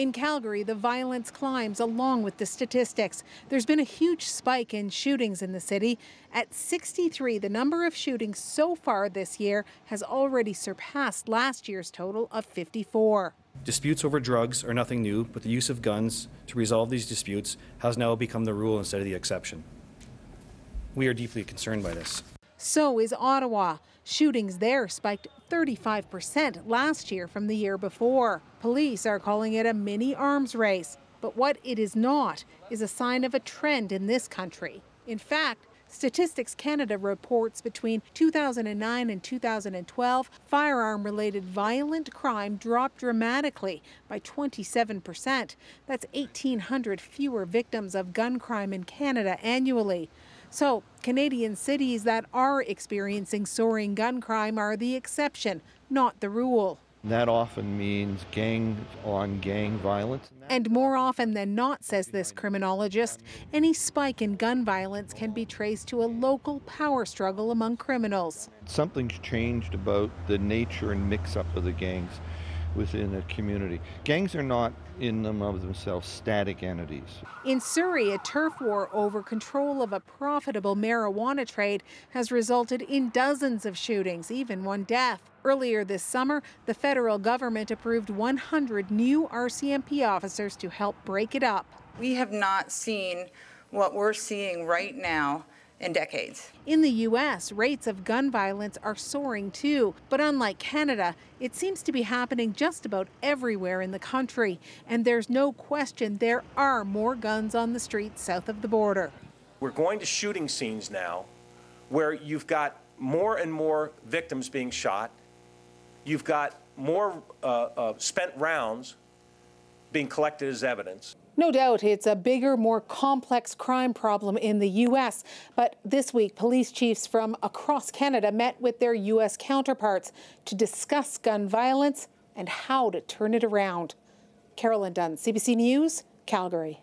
In Calgary, the violence climbs along with the statistics. There's been a huge spike in shootings in the city. At 63, the number of shootings so far this year has already surpassed last year's total of 54. Disputes over drugs are nothing new, but the use of guns to resolve these disputes has now become the rule instead of the exception. We are deeply concerned by this. So is Ottawa. Shootings there spiked 35% last year from the year before. Police are calling it a mini arms race. But what it is not is a sign of a trend in this country. In fact, Statistics Canada reports between 2009 and 2012, firearm related violent crime dropped dramatically by 27%. That's 1,800 fewer victims of gun crime in Canada annually. So, Canadian cities that are experiencing soaring gun crime are the exception, not the rule. That often means gang on gang violence. And more often than not, says this criminologist, any spike in gun violence can be traced to a local power struggle among criminals. Something's changed about the nature and mix up of the gangs within a community. Gangs are not in them of themselves static entities. In Surrey, a turf war over control of a profitable marijuana trade has resulted in dozens of shootings, even one death. Earlier this summer, the federal government approved 100 new RCMP officers to help break it up. We have not seen what we're seeing right now in decades. In the U.S., rates of gun violence are soaring too. But unlike Canada, it seems to be happening just about everywhere in the country. And there's no question there are more guns on the streets south of the border. We're going to shooting scenes now where you've got more and more victims being shot. You've got more uh, uh, spent rounds being collected as evidence. No doubt it's a bigger, more complex crime problem in the U.S. But this week, police chiefs from across Canada met with their U.S. counterparts to discuss gun violence and how to turn it around. Carolyn Dunn, CBC News, Calgary.